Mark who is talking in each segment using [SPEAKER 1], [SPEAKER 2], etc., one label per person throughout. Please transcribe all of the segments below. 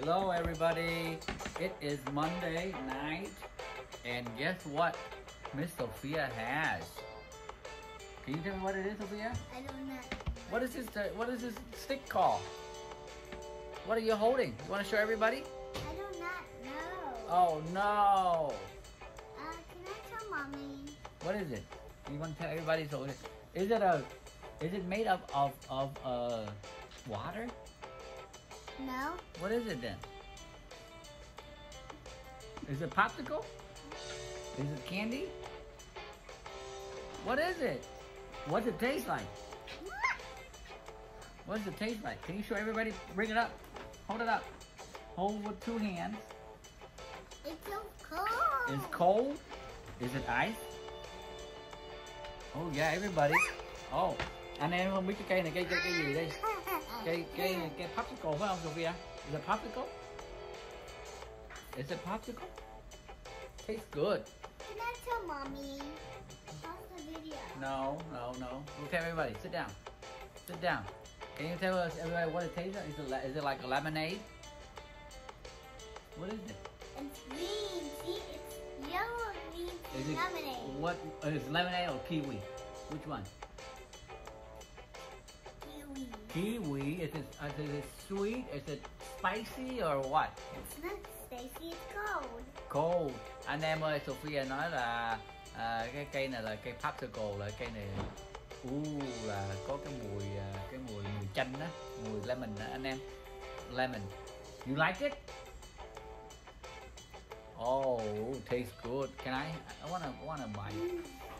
[SPEAKER 1] Hello, everybody. It is Monday night, and guess what? Miss Sophia has. Can you tell me what it is, Sophia?
[SPEAKER 2] I don't know.
[SPEAKER 1] What is this? What is this stick called? What are you holding? You want to show everybody?
[SPEAKER 2] I do not know.
[SPEAKER 1] Oh no!
[SPEAKER 2] Uh, can I tell mommy?
[SPEAKER 1] What is it? You want to tell everybody? So, is it a? Is it made up of of uh water?
[SPEAKER 2] No.
[SPEAKER 1] What is it then? Is it popsicle? Is it candy? What is it? What's it taste like? What does it taste like? Can you show everybody? Bring it up. Hold it up. Hold with two hands.
[SPEAKER 2] It's so cold.
[SPEAKER 1] It's cold. Is it ice? Oh yeah, everybody. Oh, anh em không biết cái cây này cây cây, cây gì đây? Cây này cây popsicle phải không Sophia? Is it popsicle? Is it popsicle? Tastes good.
[SPEAKER 2] Can I tell mommy? Pause the video.
[SPEAKER 1] No, no, no. Okay, everybody, sit down. Sit down. Can you tell us everybody what it tastes like? Is it, it like a lemonade? What is it?
[SPEAKER 2] It's green. See, it's yellow green
[SPEAKER 1] Is it
[SPEAKER 2] lemonade.
[SPEAKER 1] what? uh, lemonade or kiwi? Which one?
[SPEAKER 2] Kiwi.
[SPEAKER 1] Is it, uh, is it sweet? Is it spicy or what?
[SPEAKER 2] It's not spicy. It's cold.
[SPEAKER 1] Cold. Anh em ơi, Sophia nói là à, cái cây này là cây popsicle là cây này uh, là có cái mùi à, cái mùi mùi chanh đó, mùi lemon đó anh em. Lemon. You like it? Oh, tastes good. Can I? I wanna wanna bite.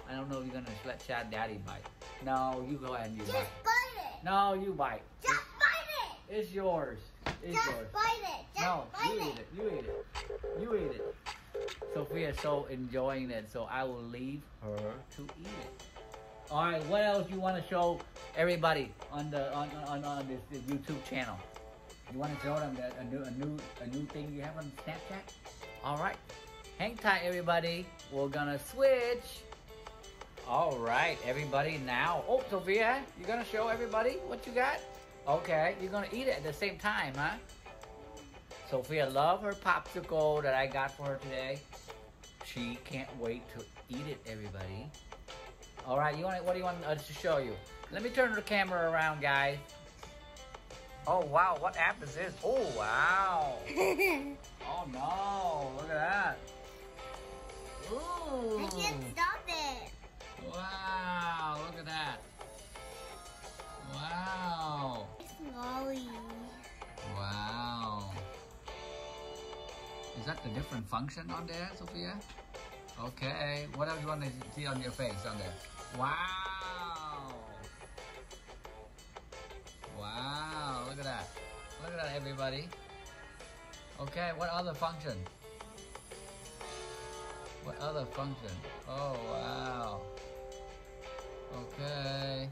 [SPEAKER 1] I don't know if you're gonna let Chad Daddy bite. No, you go ahead and you bite.
[SPEAKER 2] Bite it.
[SPEAKER 1] No, you bite.
[SPEAKER 2] Just bite it.
[SPEAKER 1] It's yours. It's
[SPEAKER 2] Just
[SPEAKER 1] yours.
[SPEAKER 2] bite it. Just
[SPEAKER 1] No,
[SPEAKER 2] bite
[SPEAKER 1] you
[SPEAKER 2] it.
[SPEAKER 1] eat it. You eat it. You eat it. Sophia is so enjoying it, so I will leave her uh-huh. to eat it. All right, what else you want to show everybody on the on on, on this, this YouTube channel? You want to show them that a new a new a new thing you have on Snapchat? All right, hang tight, everybody. We're gonna switch. All right, everybody. Now, oh, Sophia, you're gonna show everybody what you got? Okay, you're gonna eat it at the same time, huh? Sophia love her popsicle that I got for her today. She can't wait to eat it, everybody. All right, you want what do you want us to show you? Let me turn the camera around, guys. Oh wow, what app is this? Oh wow. Oh no, look at that. Ooh.
[SPEAKER 2] I can't stop.
[SPEAKER 1] Wow, look at that. Wow.
[SPEAKER 2] It's lolly.
[SPEAKER 1] Wow. Is that the different function on there, Sophia? Okay. What else do you want to see on your face on there? Wow. Wow. Look at that. Look at that, everybody. Okay. What other function? What other function? Oh, wow. Okay.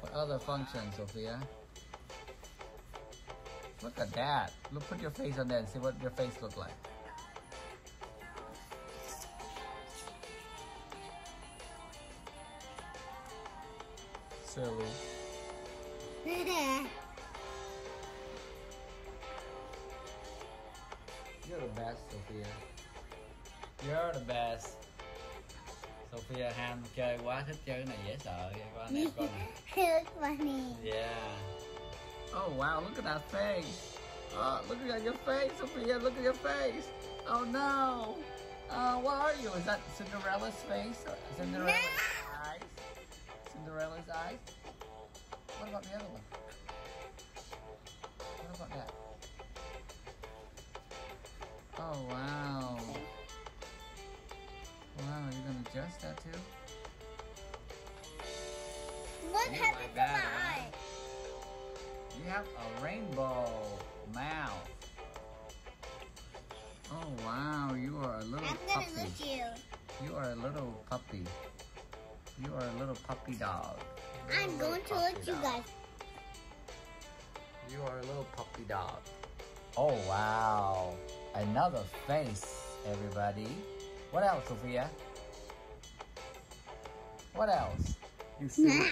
[SPEAKER 1] What other function, Sophia? Look at that. Look, put your face on there and see what your face look like. Silly. You're the best, Sophia. You're the best. Sophia ham chơi quá thích chơi cái này dễ sợ vậy con em con này.
[SPEAKER 2] funny.
[SPEAKER 1] Yeah. Oh wow, look at that face. Oh, look at your face, Sophia. Look at your face. Oh no. Uh, what are you? Is that Cinderella's face? Cinderella's eyes? Cinderella's eyes? What about the other one? What about that? Oh wow. Gonna adjust that too?
[SPEAKER 2] What
[SPEAKER 1] You
[SPEAKER 2] happened
[SPEAKER 1] like
[SPEAKER 2] to
[SPEAKER 1] that,
[SPEAKER 2] my
[SPEAKER 1] huh?
[SPEAKER 2] eye?
[SPEAKER 1] You have a rainbow mouth. Oh wow, you are a little
[SPEAKER 2] I'm gonna
[SPEAKER 1] puppy.
[SPEAKER 2] lick you.
[SPEAKER 1] You are a little puppy. You are a little puppy dog. A
[SPEAKER 2] I'm
[SPEAKER 1] little
[SPEAKER 2] going to lick you guys.
[SPEAKER 1] You are a little puppy dog. Oh wow, another face, everybody. What else, Sophia? What else? You see?
[SPEAKER 2] Yeah.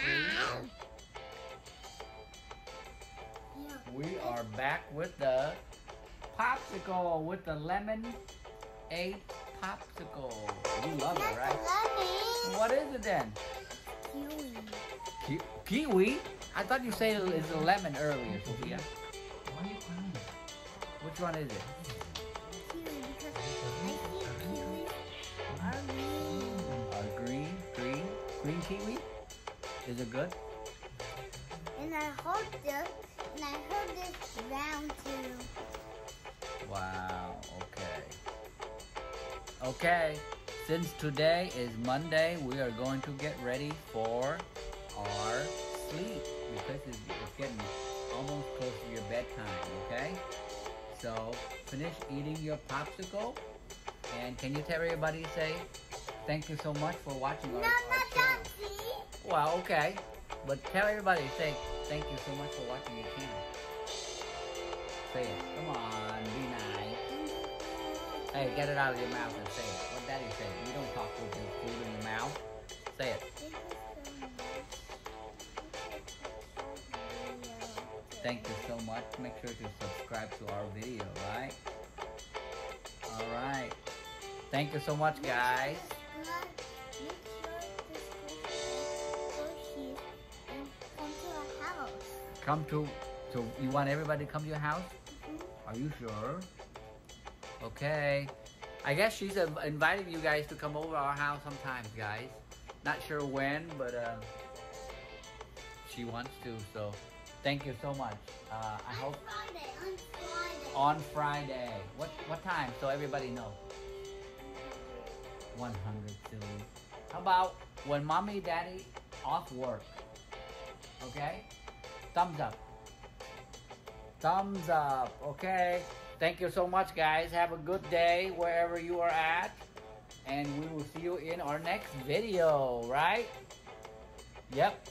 [SPEAKER 1] we are back with the popsicle with the lemon eight popsicle. You love it, right?
[SPEAKER 2] Lemon.
[SPEAKER 1] What is it then?
[SPEAKER 2] Kiwi.
[SPEAKER 1] Ki- kiwi? I thought you said it's a lemon earlier, Sophia. Why are you crying? Which one is it?
[SPEAKER 2] Kiwi because I see kiwis are green.
[SPEAKER 1] Uh, green, green, kiwi. Is it good?
[SPEAKER 2] And I heard this, and I heard this round too.
[SPEAKER 1] Wow. Okay. Okay. Since today is Monday, we are going to get ready for our sleep because it's, it's getting almost close to your bedtime. Okay. So finish eating your popsicle, and can you tell everybody say thank you so much for watching
[SPEAKER 2] No,
[SPEAKER 1] our,
[SPEAKER 2] not
[SPEAKER 1] our Well, okay. But tell everybody, say thank you so much for watching your channel. Say it. Come on, be nice. Hey, get it out of your mouth and say it. What daddy said, You don't talk with your food in your mouth. Say it. Thank you so much. Make sure to subscribe to our video, right? Alright. Thank you so much, guys. Come to, so you want everybody to come to your house? Are you sure? Okay. I guess she's uh, inviting you guys to come over our house sometimes, guys. Not sure when, but uh, she wants to. So, thank you so much. Uh, I hope
[SPEAKER 2] Friday, on Friday.
[SPEAKER 1] on Friday. What what time? So everybody know. 100 silly. How about when mommy, daddy off work? Okay? Thumbs up. Thumbs up. Okay. Thank you so much, guys. Have a good day wherever you are at. And we will see you in our next video, right? Yep.